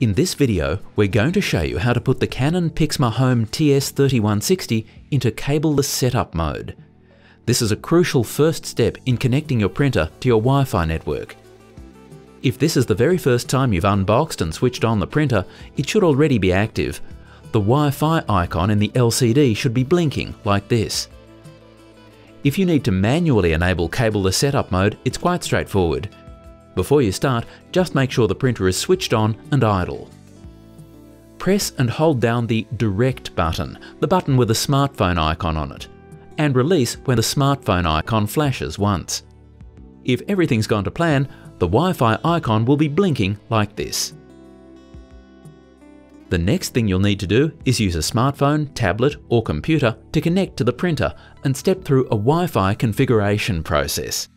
In this video, we're going to show you how to put the Canon Pixma Home TS3160 into cableless setup mode. This is a crucial first step in connecting your printer to your Wi-Fi network. If this is the very first time you've unboxed and switched on the printer, it should already be active. The Wi-Fi icon in the LCD should be blinking like this. If you need to manually enable cableless setup mode, it's quite straightforward. Before you start, just make sure the printer is switched on and idle. Press and hold down the Direct button, the button with a smartphone icon on it, and release when the smartphone icon flashes once. If everything's gone to plan, the Wi-Fi icon will be blinking like this. The next thing you'll need to do is use a smartphone, tablet or computer to connect to the printer and step through a Wi-Fi configuration process.